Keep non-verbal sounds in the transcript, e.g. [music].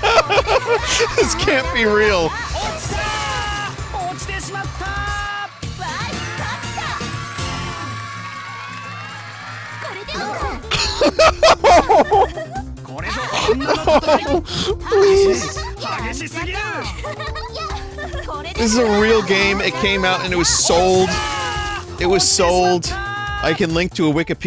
[laughs] this can't be real. [laughs] This is a real game. It came out and it was sold. It was sold. I can link to a Wikipedia.